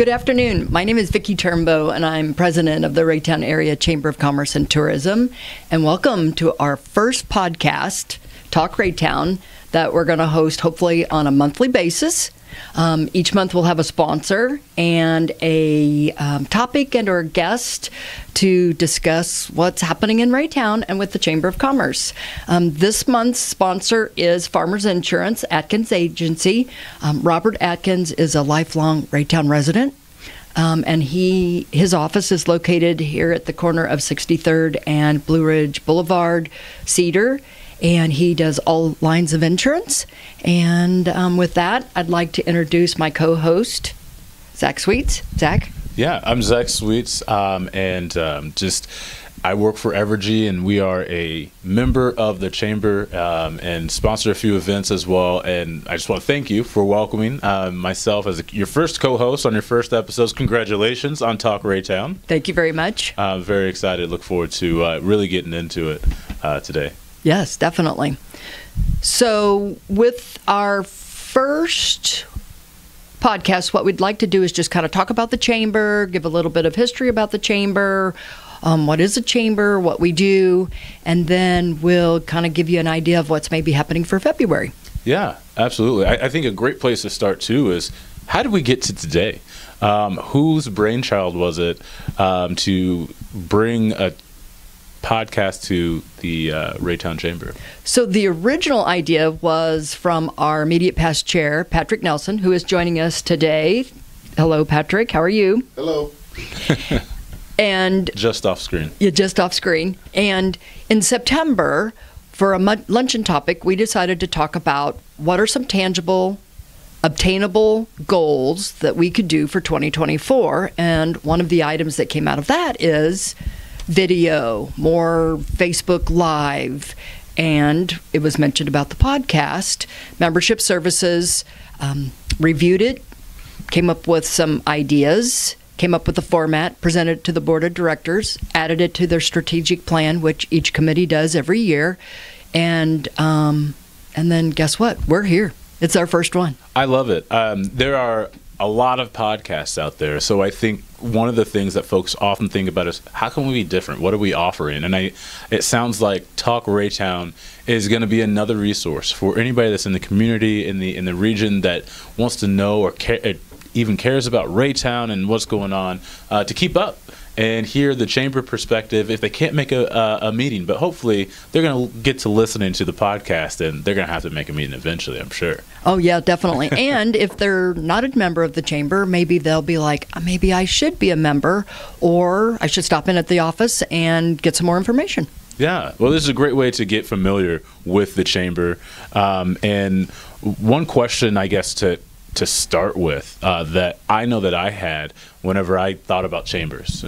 Good afternoon. My name is Vicki Turnbow, and I'm president of the Raytown Area Chamber of Commerce and Tourism. And welcome to our first podcast, Talk Raytown, that we're going to host hopefully on a monthly basis. Um, each month we'll have a sponsor and a um, topic and or guest to discuss what's happening in Raytown and with the Chamber of Commerce. Um, this month's sponsor is Farmers Insurance, Atkins Agency. Um, Robert Atkins is a lifelong Raytown resident. Um, and he his office is located here at the corner of 63rd and Blue Ridge Boulevard, Cedar and he does all lines of insurance. And um, with that, I'd like to introduce my co host, Zac Sweets. Zac? Yeah, I'm Zac Sweets, um, and um, just I work for Evergy, and we are a member of the chamber um, and sponsor a few events as well. And I just want to thank you for welcoming uh, myself as a, your first co-host on your first episodes. Congratulations on Talk Raytown. Thank you very much. I'm very excited. Look forward to uh, really getting into it uh, today. Yes, definitely. So, with our first podcast, what we'd like to do is just kind of talk about the chamber, give a little bit of history about the chamber, um, what is a chamber, what we do, and then we'll kind of give you an idea of what's maybe happening for February. Yeah, absolutely. I, I think a great place to start too is how did we get to today? Um, whose brainchild was it um, to bring a podcast to the uh, Raytown Chamber? So the original idea was from our immediate past chair, Patrick Nelson, who is joining us today. Hello, Patrick. How are you? Hello. and just off screen. Yeah, just off screen. And in September, for a luncheon topic, we decided to talk about what are some tangible obtainable goals that we could do for 2024 and one of the items that came out of that is video, more Facebook Live, and it was mentioned about the podcast. Membership Services um, reviewed it, came up with some ideas, came up with a format, presented it to the board of directors, added it to their strategic plan, which each committee does every year, and um, and then guess what? We're here. It's our first one. I love it. Um, there are a lot of podcasts out there. So I think one of the things that folks often think about is how can we be different? What are we offering? And I, it sounds like Talk Raytown is going to be another resource for anybody that's in the community in the in the region that wants to know or care, even cares about Raytown and what's going on uh, to keep up and hear the chamber perspective if they can't make a, a, a meeting. But hopefully, they're going to get to listening to the podcast and they're going to have to make a meeting eventually, I'm sure. Oh, yeah, definitely. and if they're not a member of the chamber, maybe they'll be like, uh, maybe I should be a member or I should stop in at the office and get some more information. Yeah, well, this is a great way to get familiar with the chamber. Um, and one question, I guess, to to start with uh, that I know that I had whenever I thought about chambers.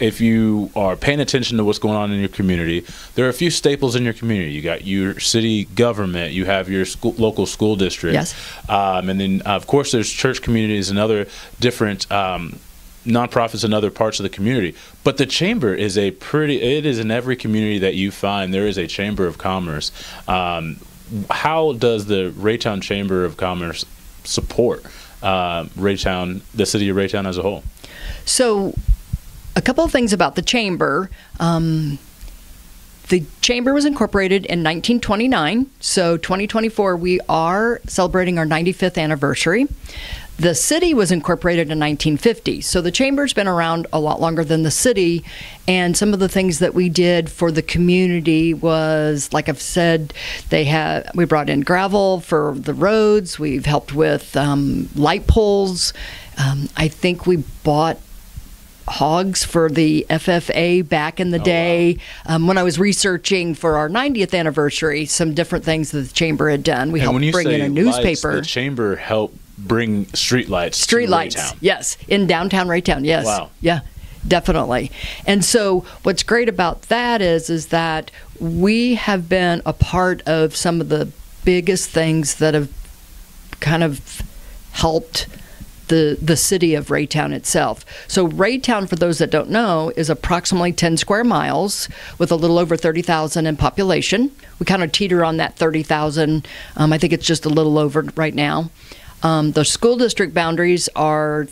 If you are paying attention to what's going on in your community, there are a few staples in your community. You got your city government, you have your school, local school district, yes. Um, and then of course there's church communities and other different. Um, nonprofits in other parts of the community. But the chamber is a pretty, it is in every community that you find, there is a chamber of commerce. Um, how does the Raytown Chamber of Commerce support uh, Raytown, the city of Raytown as a whole. So, a couple of things about the chamber. Um, the chamber was incorporated in 1929, so 2024 we are celebrating our 95th anniversary. The city was incorporated in 1950, so the chamber's been around a lot longer than the city. And some of the things that we did for the community was, like I've said, they had we brought in gravel for the roads. We've helped with um, light poles. Um, I think we bought hogs for the FFA back in the oh, day. Wow. Um, when I was researching for our 90th anniversary, some different things that the chamber had done. We and helped bring in a newspaper. Lights, the chamber helped bring streetlights. Streetlights, yes, in downtown Raytown. Yes, wow, yeah, definitely. And so, what's great about that is, is that we have been a part of some of the biggest things that have kind of helped the the city of Raytown itself. So Raytown, for those that don't know, is approximately 10 square miles with a little over 30,000 in population. We kind of teeter on that 30,000. Um, I think it's just a little over right now. Um, the school district boundaries are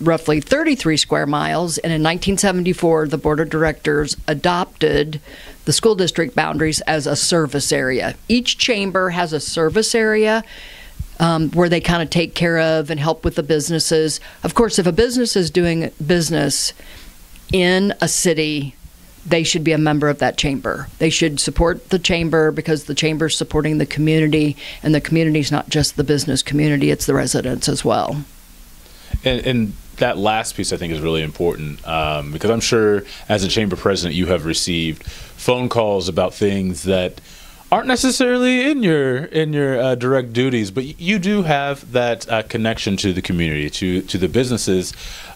roughly 33 square miles. And in 1974, the board of directors adopted the school district boundaries as a service area. Each chamber has a service area. Um, where they kind of take care of and help with the businesses. Of course, if a business is doing business in a city, they should be a member of that chamber. They should support the chamber because the chamber is supporting the community, and the community is not just the business community, it's the residents as well. And, and that last piece I think is really important um, because I'm sure as a chamber president you have received phone calls about things that aren't necessarily in your in your uh, direct duties, but you do have that uh, connection to the community, to to the businesses.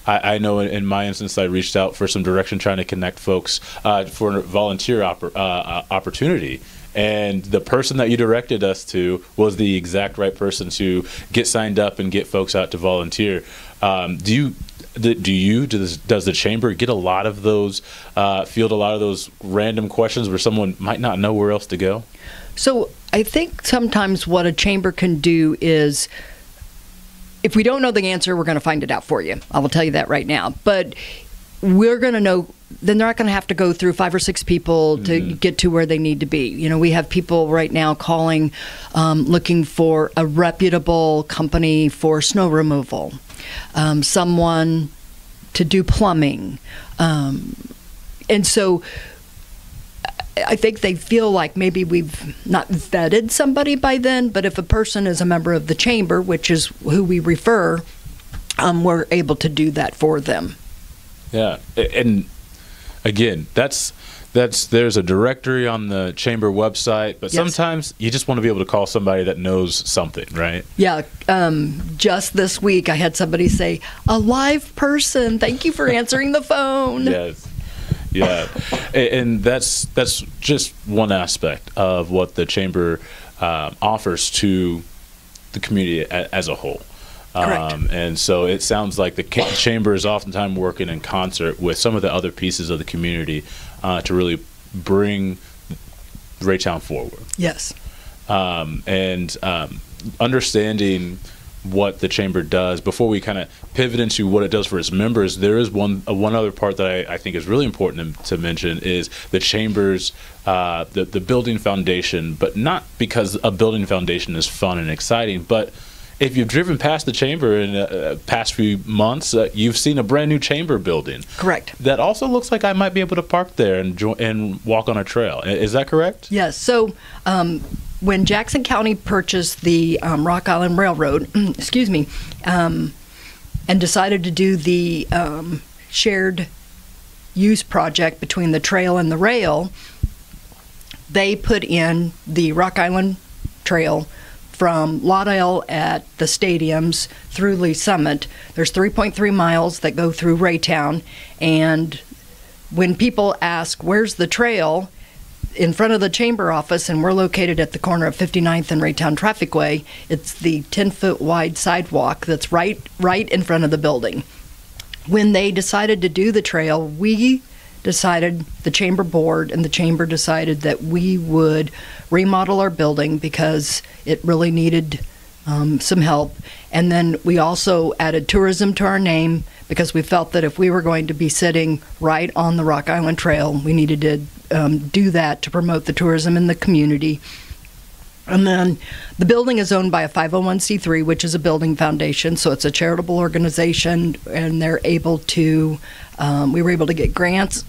I, I, know in my instance, I reached out for some direction, trying to connect folks uh, for a volunteer uh, uh, opportunity. And the person that you directed us to was the exact right person to get signed up and get folks out to volunteer. Um, do you do you does, does the chamber get a lot of those uh, field a lot of those random questions where someone might not know where else to go so i think sometimes what a chamber can do is if we don't know the answer we're going to find it out for you i will tell you that right now but we're going to know then they're not going to have to go through five or six people to mm-hmm. get to where they need to be. You know, we have people right now calling, um, looking for a reputable company for snow removal, um, someone to do plumbing, um, and so. I think they feel like maybe we've not vetted somebody by then, but if a person is a member of the chamber, which is who we refer, um, we're able to do that for them. Yeah, and again, that's that's there's a directory on the chamber website, but yes. sometimes you just want to be able to call somebody that knows something, right? Yeah. Um, just this week, I had somebody say, "A live person. Thank you for answering the phone." yes. Yeah, and that's that's just one aspect of what the chamber uh, offers to the community as a whole. Um, and so it sounds like the chamber is oftentimes working in concert with some of the other pieces of the community uh, to really bring Raytown forward. Yes. Um, and um, understanding what the chamber does before we kind of pivot into what it does for its members there is one uh, one other part that I, I, think is really important to, mention is the chambers uh, the, the building foundation but not because a building foundation is fun and exciting but if you've driven past the chamber in the uh, past few months, uh, you've seen a brand new chamber building. Correct. That also looks like I might be able to park there and jo- and walk on a trail. Is that correct? Yes. So. Um, when Jackson County purchased the um, Rock Island Railroad, excuse me, um, and decided to do the um, shared use project between the trail and the rail, they put in the Rock Island Trail from Lauderdale at the stadiums through Lee Summit. There's 3.3 miles that go through Raytown, and when people ask, Where's the trail? In front of the chamber office, and we're located at the corner of 59th and Raytown Trafficway. It's the 10 foot wide sidewalk that's right right in front of the building. When they decided to do the trail, we decided, the chamber board and the chamber decided that we would remodel our building because it really needed um, some help. And then we also added tourism to our name because we felt that if we were going to be sitting right on the Rock Island Trail, we needed to um, do that to promote the tourism in the community. And then the building is owned by a 501c3, which is a building foundation. So it's a charitable organization, and they're able to, um, we were able to get grants.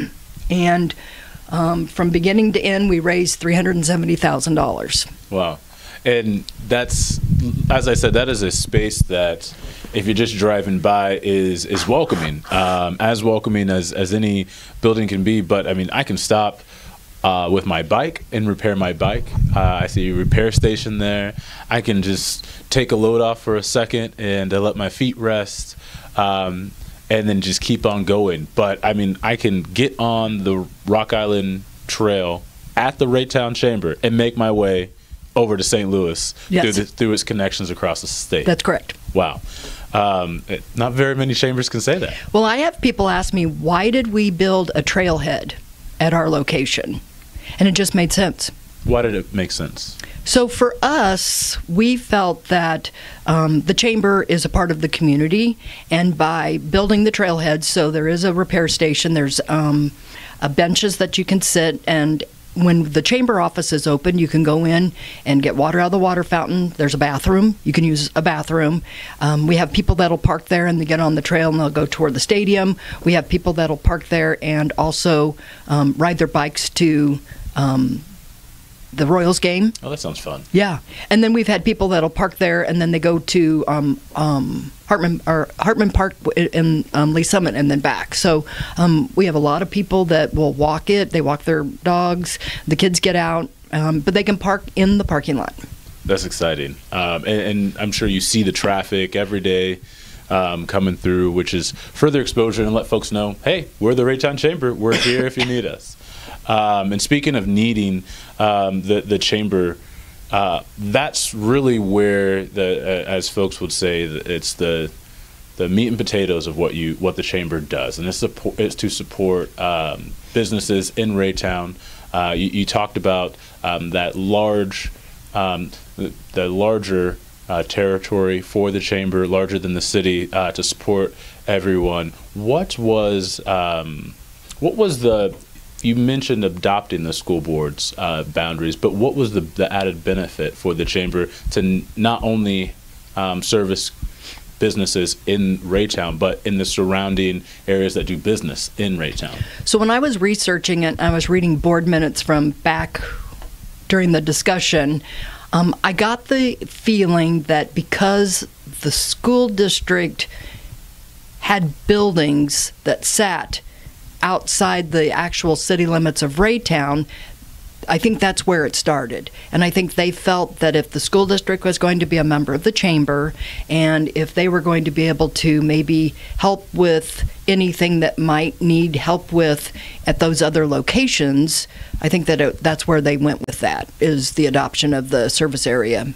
and um, from beginning to end, we raised $370,000. Wow. And that's, as I said, that is a space that, if you're just driving by, is is welcoming, um, as welcoming as, as any building can be. But I mean, I can stop uh, with my bike and repair my bike. Uh, I see a repair station there. I can just take a load off for a second and uh, let my feet rest. Um, and then just keep on going. But I mean, I can get on the Rock Island Trail at the Raytown Chamber and make my way over to St. Louis yes. through, the, through, its connections across the state. That's correct. Wow. Um, not very many chambers can say that. Well, I have people ask me, why did we build a trailhead at our location? and it just made sense. Why did it make sense? So for us, we felt that um, the chamber is a part of the community, and by building the trailhead, so there is a repair station, there's um, benches that you can sit, and when the chamber office is open, you can go in and get water out of the water fountain. There's a bathroom. You can use a bathroom. Um, we have people that'll park there and they get on the trail and they'll go toward the stadium. We have people that'll park there and also um, ride their bikes to um, the Royals game. Oh, that sounds fun. Yeah, and then we've had people that'll park there, and then they go to um, um, Hartman or Hartman Park in um, Lee Summit, and then back. So um, we have a lot of people that will walk it. They walk their dogs. The kids get out, um, but they can park in the parking lot. That's exciting, um, and, and, I'm sure you see the traffic every day. coming through, which is further exposure and let folks know, hey, we're the Raytown Chamber. We're here if you need us. Um, and speaking of needing um, the the chamber, uh, that's really where the uh, as folks would say, it's the the meat and potatoes of what you what the chamber does, and it's, support, it's to support um, businesses in Raytown. Uh, you, you, talked about um, that large, um, the, the, larger uh, territory for the chamber, larger than the city, uh, to support everyone. What was um, what was the you mentioned adopting the school board's uh, boundaries, but what was the, the added benefit for the chamber to n- not only um, service businesses in Raytown, but in the surrounding areas that do business in Raytown? So when I was researching it, I was reading board minutes from back during the discussion. Um, I got the feeling that because the school district had buildings that sat outside the actual city limits of Raytown, I think that's where it started. And I think they felt that if the school district was going to be a member of the chamber and if they were going to be able to maybe help with anything that might need help with at those other locations, I think that it, that's where they went with that is the adoption of the service area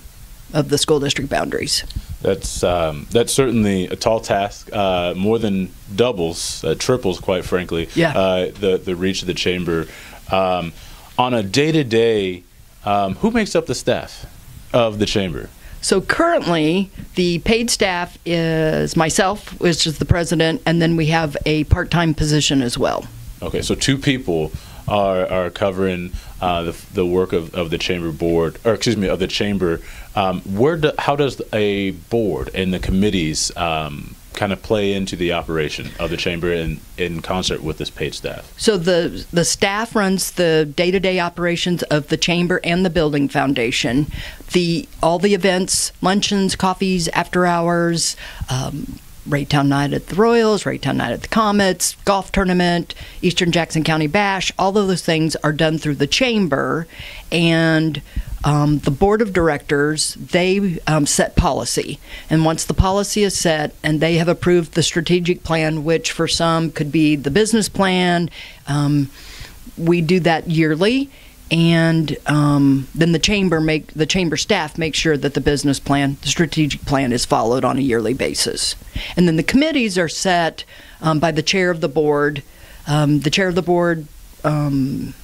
of the school district boundaries. That's um, that's certainly a tall task. Uh, more than doubles, uh, triples, quite frankly. Yeah. Uh, the the reach of the chamber. Um, on a day to day, who makes up the staff of the chamber? So currently, the paid staff is myself, which is the president, and then we have a part time position as well. Okay, so two people are, are covering uh, the, the work of, of the chamber board, or excuse me, of the chamber. Um, where do, how does a board and the committees um, kind of play into the operation of the chamber in, in concert with this paid staff? So the the staff runs the day to day operations of the chamber and the building foundation. The all the events, luncheons, coffees, after hours. Um, Raytown Night at the Royals, Raytown Night at the Comets, golf tournament, Eastern Jackson County Bash. All of those things are done through the chamber, and um, the board of directors they um, set policy. And once the policy is set, and they have approved the strategic plan, which for some could be the business plan. Um, we do that yearly and um, then the chamber make the chamber staff make sure that the business plan, the strategic plan, is followed on a yearly basis. And then the committees are set um, by the chair of the board. Um, the chair of the board, um,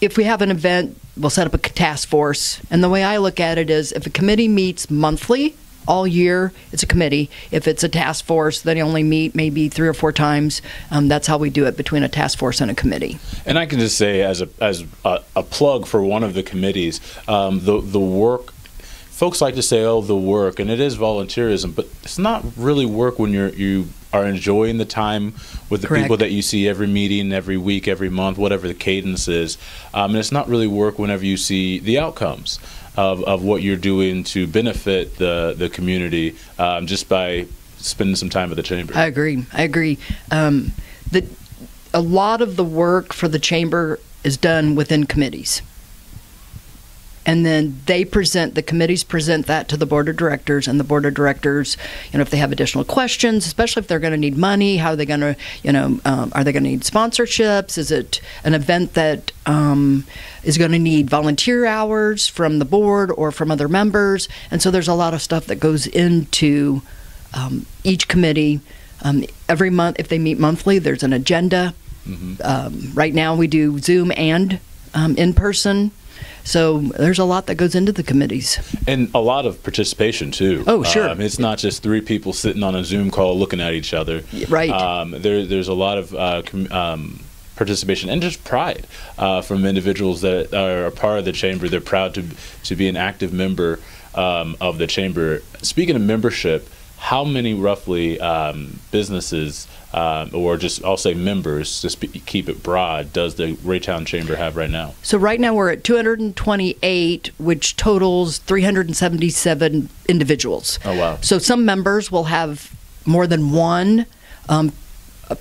if we have an event, we'll set up a task force. And the way I look at it is, if a committee meets monthly, all year. It's a committee. If it's a task force, they only meet maybe three or four times. Um, that's how we do it between a task force and a committee. And I can just say, as a as a, a plug for one of the committees, um, the the work. Folks like to say, "Oh, the work," and it is volunteerism, but it's not really work when you're you are enjoying the time with the Correct. people that you see every meeting, every week, every month, whatever the cadence is. Um, and it's not really work whenever you see the outcomes of, of what you're doing to benefit the, the community um, just by spending some time at the chamber. I agree. I agree. Um, the, a lot of the work for the chamber is done within committees and then they present the committees present that to the board of directors and the board of directors you know if they have additional questions especially if they're going to need money how are they going to you know um, are they going to need sponsorships? Is it an event that um, is going to need volunteer hours from the board or from other members? And so there's a lot of stuff that goes into um, each committee. Um, every month if they meet monthly there's an agenda. Mm-hmm. Um, right now we do zoom and um, in person So there's a lot that goes into the committees. And a lot of participation too. Oh, sure. Um, it's not just three people sitting on a Zoom call looking at each other. Right. Um, there, there's a lot of uh, com- um, participation and just pride uh, from individuals that are a part of the chamber. They're proud to to be an active member um, of the chamber. Speaking of membership, how many roughly um, businesses? Um, or just I'll say members to spe- keep it broad. Does the Raytown Chamber have right now? So right now we're at 228, which totals 377 individuals. Oh wow! So some members will have more than one um,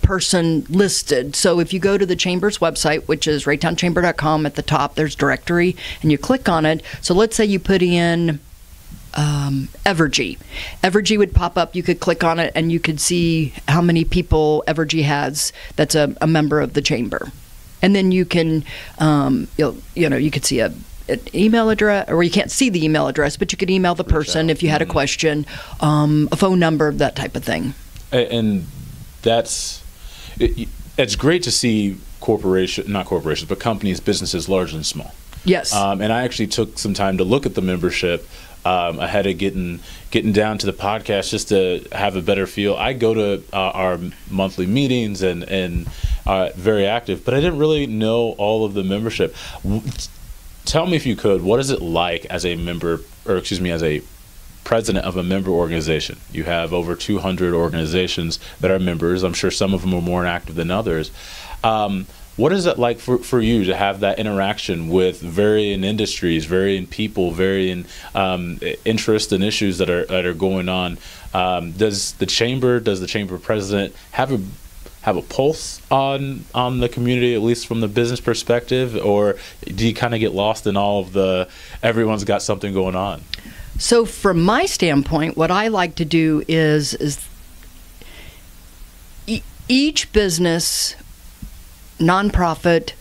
person listed. So if you go to the chamber's website, which is raytownchamber.com, at the top there's directory, and you click on it. So let's say you put in um, Evergy. Evergy would pop up. You could click on it, and you could see how many people Evergy has. That's a, a member of the chamber, and then you can, um, you'll, you know, you could see a an email address, or you can't see the email address, but you could email the person if you had a question, um, a phone number, that type of thing. And that's it, it's great to see corporation not corporations but companies businesses large and small Yes. um, and i actually took some time to look at the membership um, ahead of getting getting down to the podcast just to have a better feel i go to uh, our monthly meetings and and uh, very active but i didn't really know all of the membership tell me if you could what is it like as a member or excuse me as a president of a member organization. You have over 200 organizations that are members. I'm sure some of them are more active than others. Um, what is it like for, for you to have that interaction with varying industries, varying people, varying um, interests and issues that are that are going on? Um, does the chamber, does the chamber president have a have a pulse on on the community, at least from the business perspective, or do you kind of get lost in all of the everyone's got something going on? So, from my standpoint, what I like to do is is each business, nonprofit,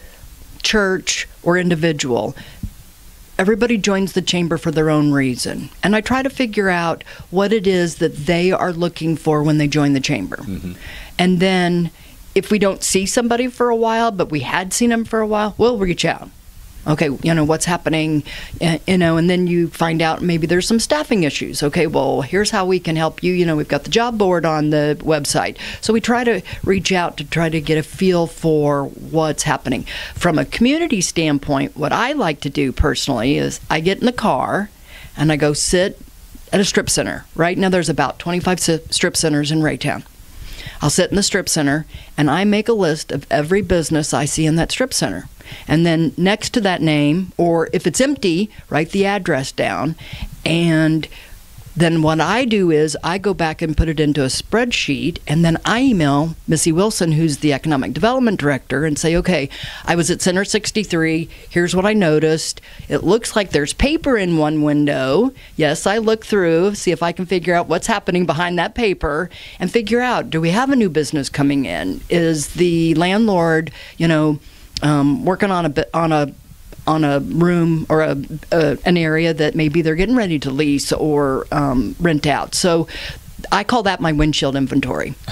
church, or individual. Everybody joins the chamber for their own reason. And I try to figure out what it is that they are looking for when they join the chamber. Mm-hmm. And then if we don't see somebody for a while, but we had seen them for a while, we'll reach out okay you know what's happening uh, you know and then you find out maybe there's some staffing issues. Okay well here's how we can help you. You know we've got the job board on the website. So we try to reach out to try to get a feel for what's happening. From a community standpoint what i like to do personally is i get in the car and i go sit at a strip center. Right now there's about 25 strip centers in raytown I'll sit in the strip center and I make a list of every business I see in that strip center. And then next to that name, or if it's empty, write the address down. And then what I do is I go back and put it into a spreadsheet, and then I email Missy Wilson, who's the economic development director, and say, okay, I was at Center 63. Here's what I noticed. It looks like there's paper in one window. Yes, I look through, see if I can figure out what's happening behind that paper, and figure out do we have a new business coming in? Is the landlord, you know, um, working on a bit on a on a room or a, a an area that maybe they're getting ready to lease or um, rent out. So I call that my windshield inventory.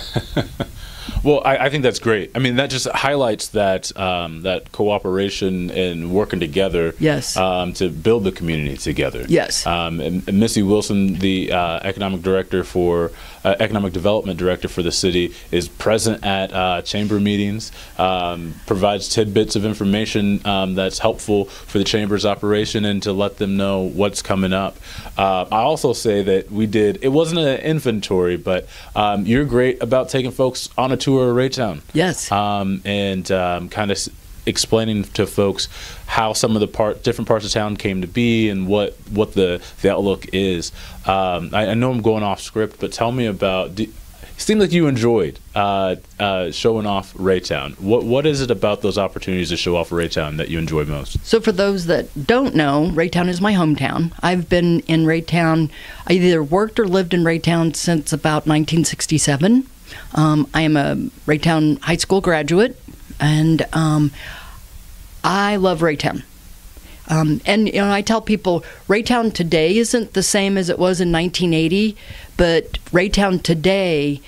Well, I, I think that's great. I mean, that just highlights that um, that cooperation and working together. Yes. Um, to build the community together. Yes. Um, and, and Missy Wilson, the uh, economic director for uh, economic development director for the city, is present at uh, chamber meetings. Um, provides tidbits of information um, that's helpful for the chamber's operation and to let them know what's coming up. Uh, I also say that we did. It wasn't an inventory, but um, you're great about taking folks on a tour of Raytown Yes. um, and um, kind of explaining to folks how some of the part different parts of town came to be and what what the the outlook is. Um, I, I know I'm going off script, but tell me about. Do, it seemed like you enjoyed uh, uh, showing off Raytown. What what is it about those opportunities to show off Raytown that you enjoy most? So, for those that don't know, Raytown is my hometown. I've been in Raytown, I either worked or lived in Raytown since about 1967. Um, I am a Raytown High School graduate, and um, I love Raytown. Um, and you know, I tell people Raytown today isn't the same as it was in 1980, but Raytown today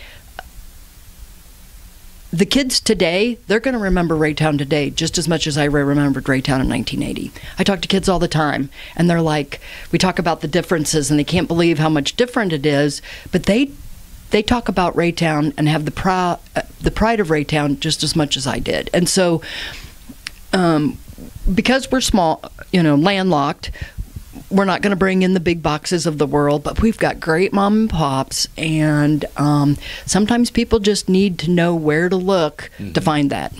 the kids today, they're going to remember Raytown today just as much as I remembered Raytown in 1980. I talk to kids all the time, and they're like, we talk about the differences, and they can't believe how much different it is, but they they talk about Raytown and have the pride uh, the pride of Raytown just as much as I did, and so. Um, because we're small, you know, landlocked, we're not going to bring in the big boxes of the world, but we've got great mom and pops, and um, sometimes people just need to know where to look mm-hmm. to find that.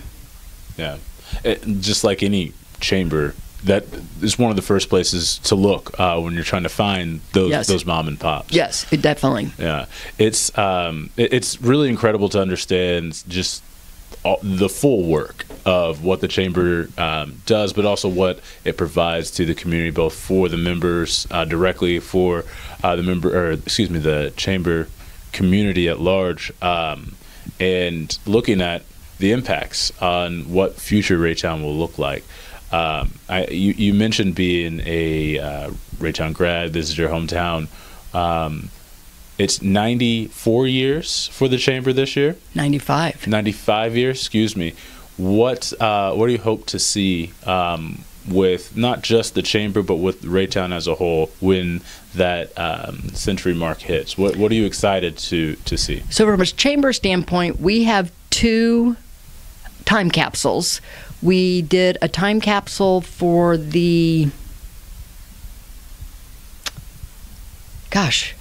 Yeah, it, just like any chamber, that is one of the first places to look uh, when you're trying to find those yes. those mom and pops. Yes, it definitely. Yeah, it's um, it, it's really incredible to understand just all, the full work of what the chamber um, does, but also what it provides to the community, both for the members uh, directly, for uh, the member, or excuse me, the chamber community at large, um, and looking at the impacts on what future Raytown will look like. Um, I, you, you, mentioned being a uh, Raytown grad. This is your hometown. Um, it's 94 years for the chamber this year. 95. 95 years, excuse me. What uh, what do you hope to see um, with not just the chamber, but with Raytown as a whole when that um, century mark hits? What what are you excited to to see? So from a chamber standpoint, we have two time capsules. We did a time capsule for the gosh,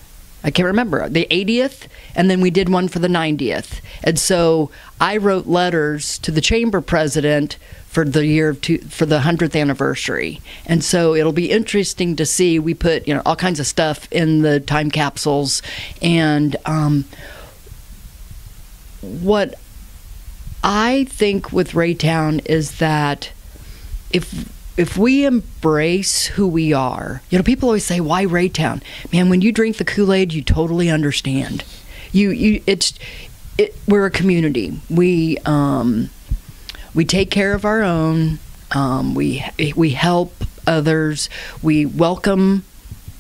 I can't remember the 80th, and then we did one for the 90th. And so I wrote letters to the chamber president for the year two, for the 100th anniversary. And so it'll be interesting to see. We put you know all kinds of stuff in the time capsules, and um, what I think with Raytown is that if if we embrace who we are, you know, people always say, "Why Raytown?" Man, when you drink the Kool Aid, you totally understand. You, you, it's, it, we're a community. We, um, we take care of our own. Um, we, we help others. We welcome.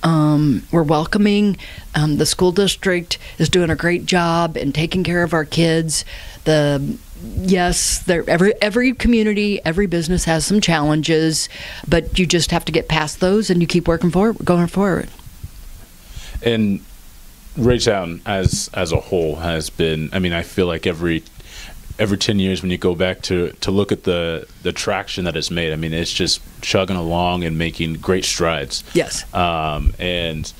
Um, we're welcoming. Um, the school district is doing a great job in taking care of our kids. The yes, there every every community, every business has some challenges, but you just have to get past those and you keep working forward, going forward. And Raytown as as a whole has been. I mean, I feel like every every 10 years when you go back to to look at the the traction that it's made i mean it's just chugging along and making great strides yes um, and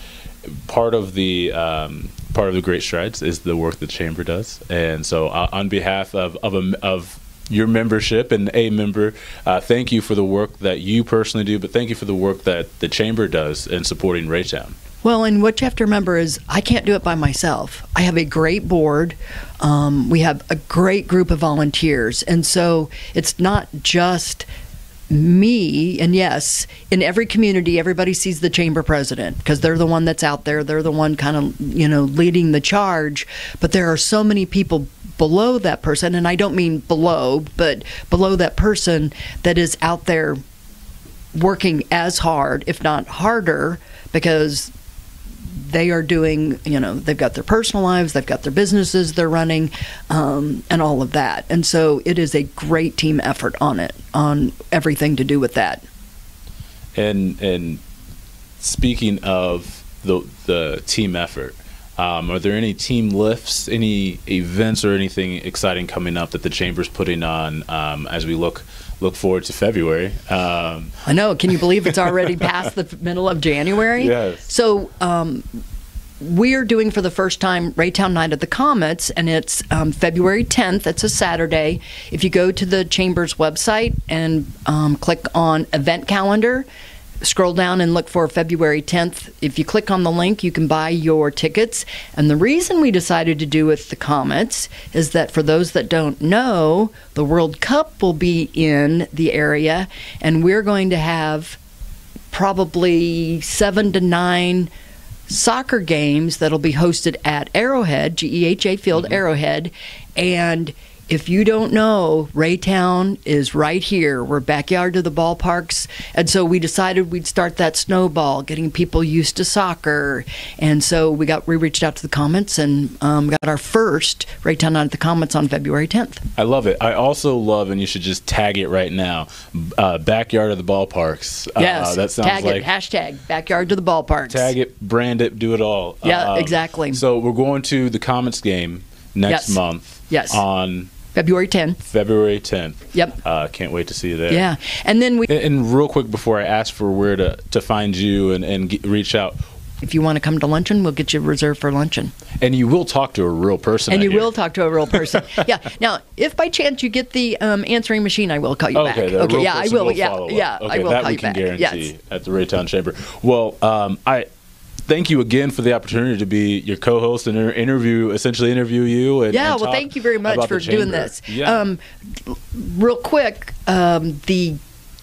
part of the um, part of the Great Strides is the work the chamber does, and so uh, on behalf of of, a, of your membership and a member, uh, thank you for the work that you personally do, but thank you for the work that the chamber does in supporting Raytown. Well, and what you have to remember is I can't do it by myself. I have a great board. Um, we have a great group of volunteers. And so it's not just me and yes in every community everybody sees the chamber president because they're the one that's out there they're the one kind of you know leading the charge but there are so many people below that person and I don't mean below but below that person that is out there working as hard if not harder because they are doing, you know, they've got their personal lives, they've got their businesses they're running, um, and all of that. And so it is a great team effort on it, on everything to do with that. And and speaking of the the team effort, um, are there any team lifts, any events, or anything exciting coming up that the chamber's putting on um, as we look look forward to February? Um, I know. Can you believe it's already past the middle of January? Yes. So. Um, we're doing for the first time Raytown Night of the Comets, and it's um, February 10th. It's a Saturday. If you go to the Chamber's website and um, click on event calendar, scroll down and look for February 10th. If you click on the link, you can buy your tickets. And the reason we decided to do with the Comets is that for those that don't know, the World Cup will be in the area, and we're going to have probably seven to nine soccer games that'll be hosted at Arrowhead, GEHA Field, mm-hmm. Arrowhead, and if you don't know, Raytown is right here. We're backyard to the ballparks. And so we decided we'd start that snowball, getting people used to soccer. And so we got we reached out to the Comets and um, got our first Raytown Night at the Comets on February 10th. I love it. I also love, and you should just tag it right now, uh, backyard of the ballparks. Yes, uh, that sounds tag like it. Hashtag backyard to the ballparks. tag it, brand it, do it all. Yeah, Um, exactly. So we're going to the Comets game next Yes. month. Yes. On February 10th. February 10th. Yep. Uh, can't wait to see you there. Yeah. And then we And, and real quick before I ask for where to, to find you and, and get, reach out, if you want to come to luncheon, we'll get you reserved for luncheon. and you will talk to a real person. And you hear. will talk to a real person. yeah. Now, if by chance you get the um, answering machine, I will call you back. Okay, the okay. Yeah, I will. yeah. Yeah. Okay, I will that call we you can back. guarantee Yes. at the Raytown Chamber. Well, um, I thank you again for the opportunity to be your co-host and interview, essentially interview you. And, Yeah, and well, thank you very much for doing this. Yeah. Um, real quick, um, the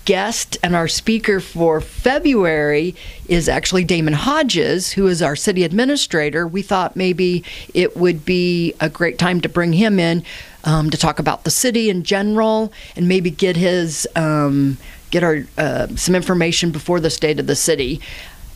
guest and our speaker for February is actually Damon Hodges, who is our city administrator. We thought maybe it would be a great time to bring him in um, to talk about the city in general and maybe get his um, get our uh, some information before the state of the city.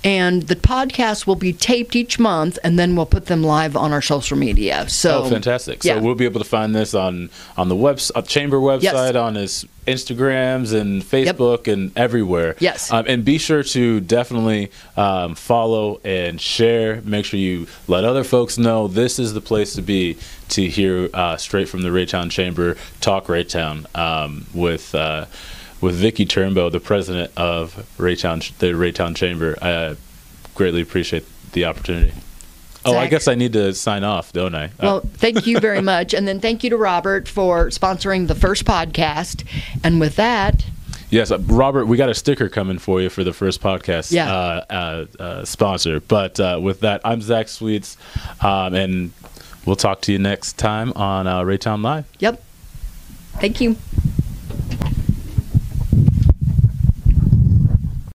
And the podcast will be taped each month, and then we'll put them live on our social media. So oh, fantastic! yeah. So we'll be able to find this on on the webs uh, chamber website, Yes. on his Instagrams and Facebook and everywhere. Yes. um, and be sure to definitely um, follow and share. Make sure you let other folks know this is the place to be to hear uh, straight from the Raytown Chamber talk Raytown um, with. Uh, with Vicki Turnbow, the president of Raytown, the Raytown Chamber, I greatly appreciate the opportunity. Oh, I guess I need to sign off, don't I? Well, thank you very much. And then thank you to Robert for sponsoring the first podcast. And with that, Yes, uh, Robert, we got a sticker coming for you for the first podcast Yeah. uh, uh, uh, sponsor. But uh, with that, I'm Zac Sweets, um, and we'll talk to you next time on uh, Raytown Live. yep. Thank you.